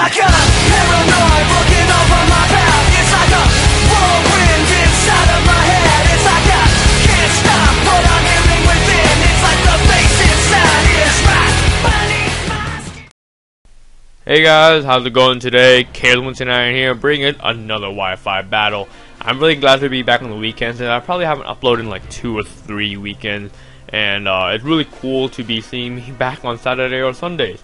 a. Hey guys, how's it going today? Caleb29 here, bringing another Wi-Fi battle. I'm really glad to be back on the weekends, and I probably haven't uploaded in like two or three weekends, and uh, it's really cool to be seeing me back on Saturday or Sundays.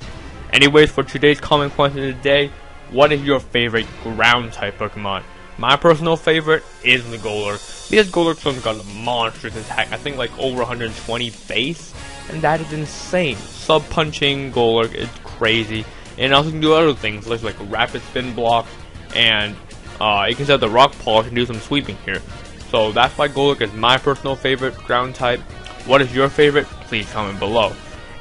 Anyways, for today's comment question of the day, what is your favorite ground type Pokemon? My personal favorite is the Golurk, because Golurk's got a monstrous attack, I think like over 120 base, and that is insane. Sub-punching Golurk is crazy and also can do other things like like rapid spin block and uh, it can set the rock polish and do some sweeping here. So that's why Golurk is my personal favorite ground type. What is your favorite? Please comment below.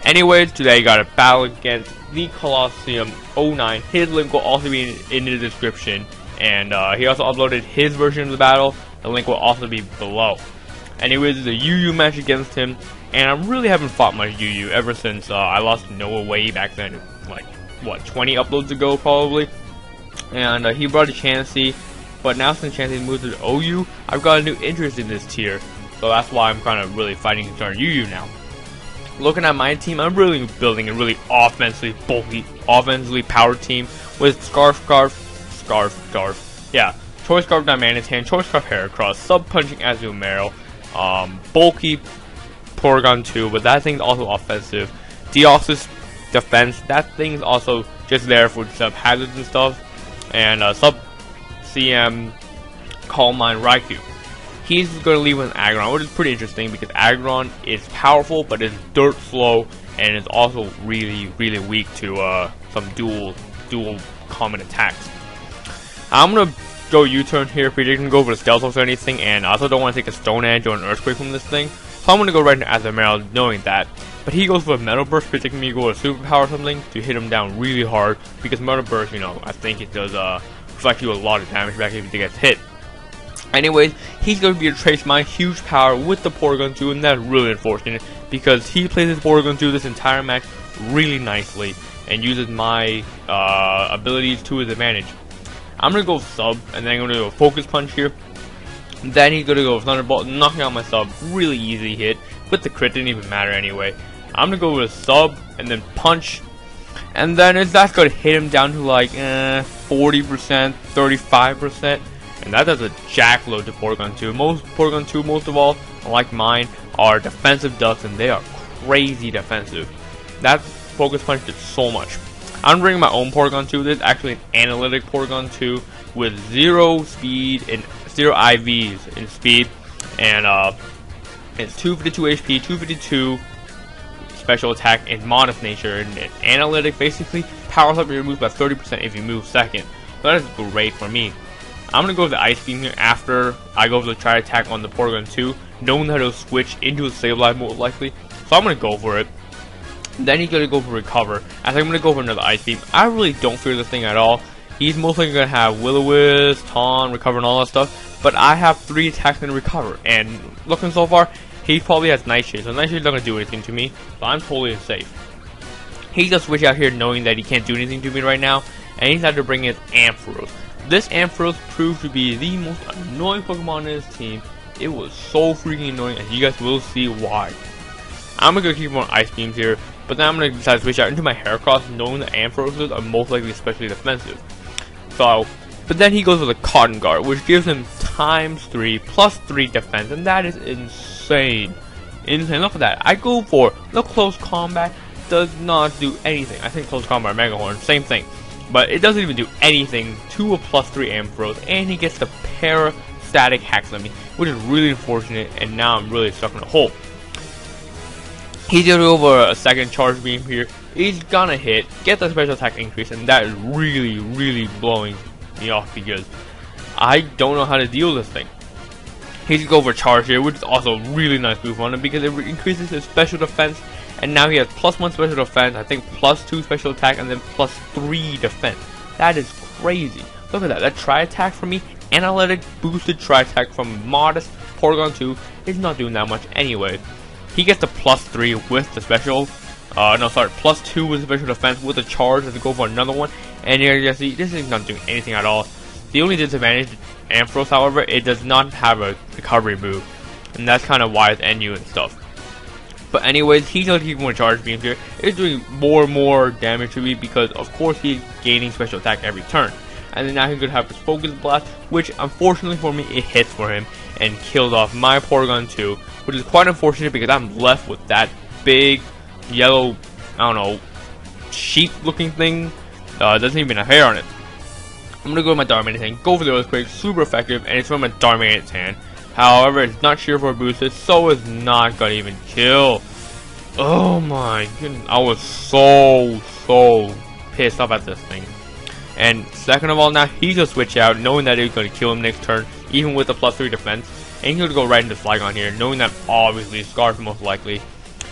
Anyways, today I got a battle against the Colosseum 09. His link will also be in, in the description. And uh, he also uploaded his version of the battle. The link will also be below. Anyways, it's a UU match against him. And I really haven't fought much UU ever since uh, I lost Noah way back then. Like, what 20 uploads ago probably and uh, he brought a Chansey but now since Chansey moved to OU I've got a new interest in this tier so that's why I'm kind of really fighting to start UU now looking at my team I'm really building a really offensively bulky offensively powered team with Scarf Scarf Scarf Scarf yeah Choice Scarf Darmanitan Choice Scarf Heracross Sub Punching Azumarill um, bulky Porygon 2 but that thing's also offensive Deoxys defense. That thing's also just there for sub hazards and stuff. And uh, sub CM Calm Mind Raikou. He's going to leave with Aggron, which is pretty interesting because Aggron is powerful but is dirt slow and is also really, really weak to uh, some dual, dual common attacks. I'm going to go U-turn here, predicting go for the Stealth or anything, and I also don't want to take a Stone Edge or an Earthquake from this thing. So I'm going to go right into Azumarill knowing that. But he goes for a Metal Burst, predicting me go with a Superpower or something to hit him down really hard. Because Metal Burst, you know, I think it does uh, reflect you a lot of damage back if he gets hit. Anyways, he's going to be able to trace my huge power with the Porygon 2, and that's really unfortunate because he plays his Porygon 2 this entire match really nicely and uses my uh, abilities to his advantage. I'm going to go sub, and then I'm going to go focus punch here. Then he's going to go with Thunderbolt, knocking out my sub. Really easy hit. With the crit, didn't even matter anyway. I'm gonna go with a sub and then punch. And then that's gonna hit him down to like eh, 40%, 35%. And that does a jackload to Porygon 2. Most Porygon 2, most of all, like mine, are defensive ducks and they are crazy defensive. That Focus Punch did so much. I'm bringing my own Porygon 2. This is actually an analytic Porygon 2 with zero speed and zero IVs in speed. And uh, it's 252 HP, 252 special attack and modest nature and, and analytic basically powers up your moves by 30% if you move second. So that is great for me. I'm gonna go with the ice beam here after I go for the Tri Attack on the Porygon 2, knowing that it'll switch into a Sableye most likely. So I'm gonna go for it. Then he's gonna go for recover. As I'm gonna go for another ice beam. I really don't fear this thing at all. He's mostly gonna have Will-O-Wisp, Taunt, recover, and all that stuff. But I have three attacks and recover, and looking so far, he probably has Nightshade, so Nightshade's not gonna do anything to me, so I'm totally safe. He's gonna switch out here knowing that he can't do anything to me right now, and he's had to bring his Ampharos. This Ampharos proved to be the most annoying Pokemon in this team. It was so freaking annoying, and you guys will see why. I'm gonna keep on Ice Beams here, but then I'm gonna decide to switch out into my Heracross, knowing that Ampharoses are most likely especially defensive. So, but then he goes with a Cotton Guard, which gives him times 3 plus 3 defense, and that is insane. Insane. Look at that. I go for the close combat does not do anything. I think close combat Mega Horn, same thing. But it doesn't even do anything to a plus 3 Ampharos, and he gets the Parastatic Hacks on me, which is really unfortunate, and now I'm really stuck in a hole. He's gonna go for a second charge beam here. He's gonna hit, get the special attack increase, and that is really, really blowing me off because I don't know how to deal with this thing. He can go for charge here, which is also a really nice move on him because it increases his special defense, and now he has plus one special defense, I think plus two special attack, and then plus three defense. That is crazy. Look at that. That Tri Attack for me, analytic boosted Tri Attack from modest Porygon 2 is not doing that much anyway. He gets the plus three with the special, Uh, no, sorry, plus two with special defense with a charge to go for another one. And here you see, this is not doing anything at all. The only disadvantage, Ampharos, however, it does not have a recovery move. And that's kind of why it's NU and stuff. But anyways, he's gonna keep more charge beams here. It's doing more and more damage to me because of course he's gaining special attack every turn. And then now he's going to have his focus blast, which unfortunately for me it hits for him and kills off my Porygon 2, which is quite unfortunate because I'm left with that big yellow, I don't know, sheep looking thing. Uh, doesn't even have hair on it. I'm gonna go with my Darmanitan go for the Earthquake, super effective, and it's from a Darmanitan hand. However, it's not Sheer Force boosted, so it's not gonna even kill. Oh my goodness, I was so, so pissed off at this thing. And second of all, now he's gonna switch out, knowing that it's gonna kill him next turn, even with the plus 3 defense. And he's gonna go right into Flygon here, knowing that obviously Scarf most likely.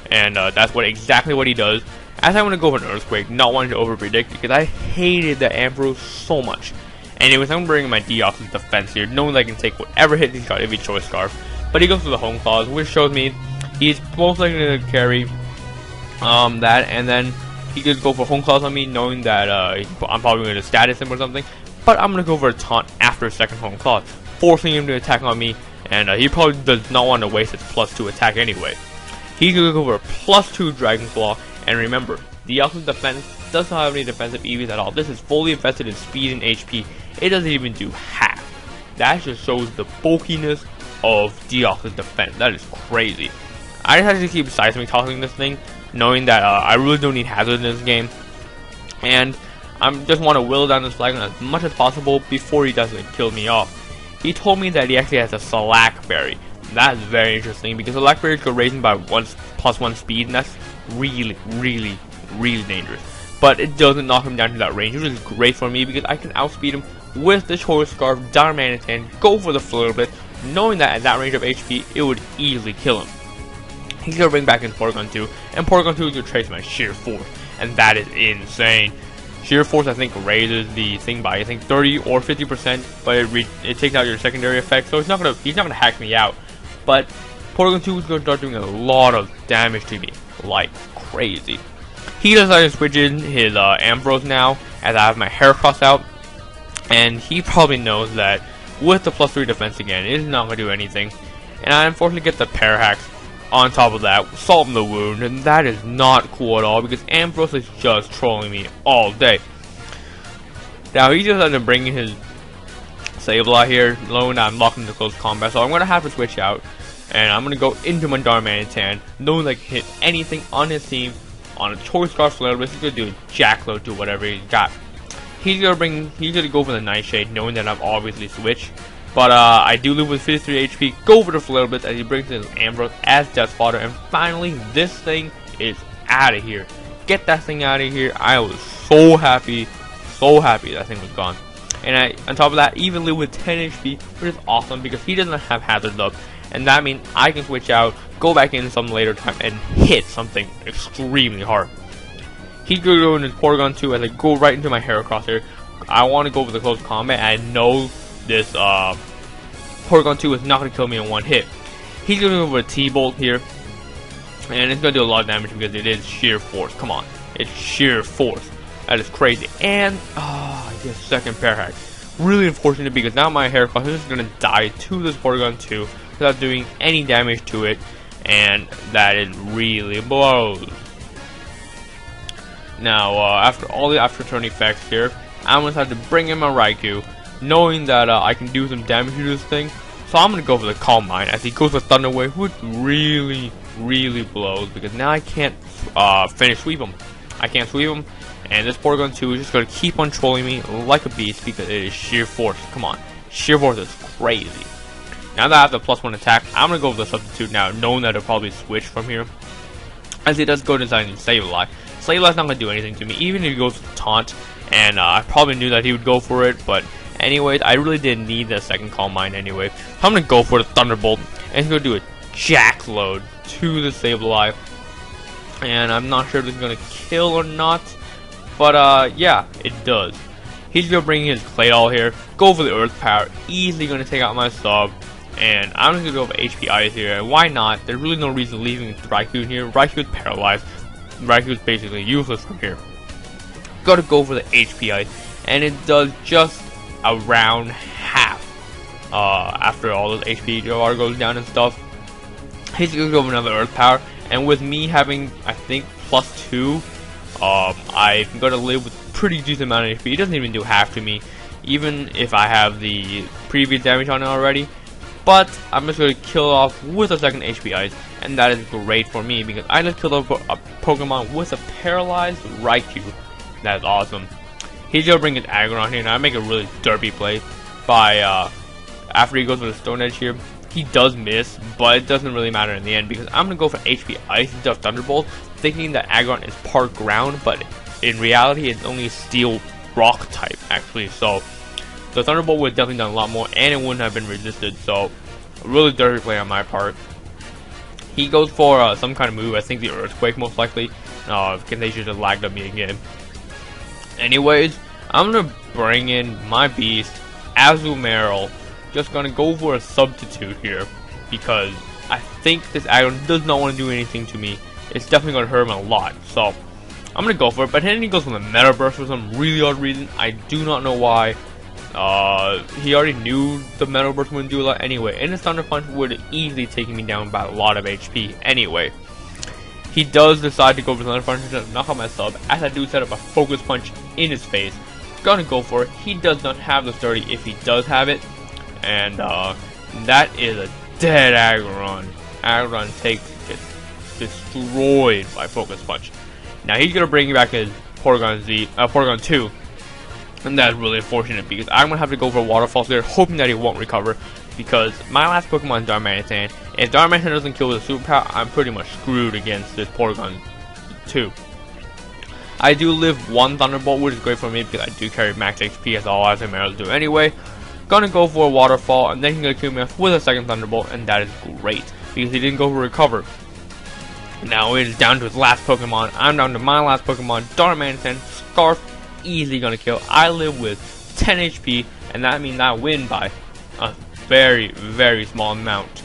And uh, that's what exactly what he does. As I'm gonna go for an Earthquake, not wanting to over predict, because I hated the Ampharos so much. Anyways, I'm bringing my Deoxys defense here, knowing that I can take whatever hit he's got if he choice Scarf. But he goes for the Hone Claws, which shows me he's most likely going to carry um, that, and then he could go for Hone Claws on me, knowing that uh, I'm probably going to status him or something. But I'm going to go for a taunt after a second Hone Claws, forcing him to attack on me, and uh, he probably does not want to waste his plus 2 attack anyway. He's going to go for a plus 2 Dragon Claw, and remember, the Deoxys defense does not have any defensive EVs at all. This is fully invested in speed and HP. It doesn't even do half. That just shows the bulkiness of Deoxys defense. That is crazy. I just have to keep seismic tossing this thing, knowing that uh, I really don't need hazard in this game. And I just want to whittle down this Flygon as much as possible before he doesn't kill me off. He told me that he actually has a Salac Berry. That's very interesting because Salac Berries go raising by one plus one speed, and that's really, really, really dangerous. But it doesn't knock him down to that range, which is great for me because I can outspeed him with the Choice Scarf, Darmanitan, go for the Flare Blitz, knowing that at that range of HP, it would easily kill him. He's gonna bring back his Porygon 2, and Porygon 2 is gonna trace my Sheer Force, and that is insane. Sheer Force, I think, raises the thing by I think 30 or 50 percent, but it, it takes out your secondary effect, so it's not gonna he's not gonna hack me out. But Porygon 2 is gonna start doing a lot of damage to me, like crazy. He decided to switch in his uh, Ampharos now, as I have my Heracross out, and he probably knows that with the plus 3 defense again, it is not going to do anything. And I unfortunately get the Parahax on top of that, Salt the Wound, and that is not cool at all because Ampharos is just trolling me all day. Now he just ended up bringing his Sableye here, knowing that I'm locked into close combat, so I'm going to have to switch out. And I'm going to go into my Darmanitan, knowing that I can hit anything on his team on a Choice Scarf Flare, he's to do a Jackload to whatever he's got. He's gonna bring. He's gonna go for the Nightshade, knowing that I'm obviously switched. But uh, I do live with 53 HP. Go for the Flare Blitz as he brings in Ampharos as Death Fodder, and finally this thing is out of here. Get that thing out of here. I was so happy, so happy that thing was gone. And I, on top of that, even live with 10 HP, which is awesome because he doesn't have Hazard up, and that means I can switch out, go back in some later time, and hit something extremely hard. He's going to go into Porygon 2 as I go right into my Heracross here. I want to go for the close combat. I know this uh, Porygon 2 is not going to kill me in one hit. He's going to go for a T-Bolt here. And it's going to do a lot of damage because it is sheer force. Come on. It's sheer force. That is crazy. And, ah, oh, yes, second Parahax. Really unfortunate because now my Heracross is going to die to this Porygon 2 without doing any damage to it. And that it really blows. Now, uh, after all the after turn effects here, I'm going to have to bring in my Raikou, knowing that uh, I can do some damage to this thing. So I'm going to go for the Calm Mind as he goes for Thunder Wave, which really, really blows, because now I can't uh, finish sweep him. I can't sweep him, and this Porygon 2 is just going to keep on trolling me like a beast because it is sheer force. Come on, sheer force is crazy. Now that I have the plus one attack, I'm to go for the substitute now, knowing that it'll probably switch from here. As he does go design and save a lot. Slayla's not to do anything to me, even if he goes with Taunt, and uh, I probably knew that he would go for it, but anyways, I really didn't need the second Calm Mind anyway. So I'm to go for the Thunderbolt, and he's to do a Jack Load to the Sableye, and I'm not sure if it's to kill or not, but uh, yeah, it does. He's to bring his Claydol here, go for the Earth Power, easily to take out my sub, and I'm just to go for HP Ice here, why not? There's really no reason leaving Raikou here. Raikou is paralyzed, Raikou's basically useless from here. Gotta go for the HP Ice, and it does just around half. Uh, after all those HP bar goes down and stuff, he's gonna go for another Earth Power, and with me having, I think, plus two, um, I'm gonna live with pretty decent amount of HP. He doesn't even do half to me, even if I have the previous damage on it already. But I'm just gonna kill off with a second HP Ice, and that is great for me because I just killed off a Pokemon with a paralyzed Raikou. That's awesome. He's gonna bring his Aggron here, and I make a really derpy play by uh, after he goes with the Stone Edge here. He does miss, but it doesn't really matter in the end because I'm gonna go for HP Ice instead of Thunderbolt, thinking that Aggron is part ground, but in reality it's only Steel Rock type actually. So the Thunderbolt would have definitely done a lot more, and it wouldn't have been resisted. So really dirty play on my part. He goes for uh, some kind of move. I think the Earthquake most likely. Uh, they should just lagged up me again. Anyways, I'm gonna bring in my beast, Azumarill. Just gonna go for a substitute here because I think this Aggron does not want to do anything to me. It's definitely gonna hurt him a lot. So I'm gonna go for it. But then he goes for the Metal Burst for some really odd reason. I do not know why. Uh, he already knew the Metal Burst wouldn't do a lot anyway, and his Thunder Punch would easily take me down by a lot of HP anyway. He does decide to go for Thunder Punch to knock out my sub, as I do set up a Focus Punch in his face. Gonna go for it. He does not have the 30 if he does have it, and uh, that is a dead Aggron. Aggron takes gets destroyed by Focus Punch. Now he's gonna bring back his Porygon Z, uh, Porygon 2, and that's really unfortunate because I'm going to have to go for Waterfall there, hoping that he won't recover. Because my last Pokemon is Darmanitan. If Darmanitan doesn't kill with a superpower, I'm pretty much screwed against this Porygon 2. I do live one Thunderbolt, which is great for me because I do carry max HP as all Azumarill do anyway. Gonna go for a Waterfall, and then he's gonna kill me with a second Thunderbolt, and that is great because he didn't go for Recover. Now it is down to his last Pokemon. I'm down to my last Pokemon, Darmanitan, Scarf, easily gonna kill. I live with 10 HP, and that means I win by a very, very small amount.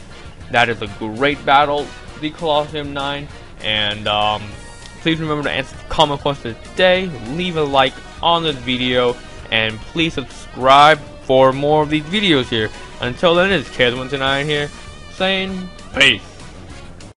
That is a great battle, the Colosseum 9, and um, please remember to answer the comment question today, leave a like on this video, and please subscribe for more of these videos here. Until then, it's Kaz129 here, saying peace.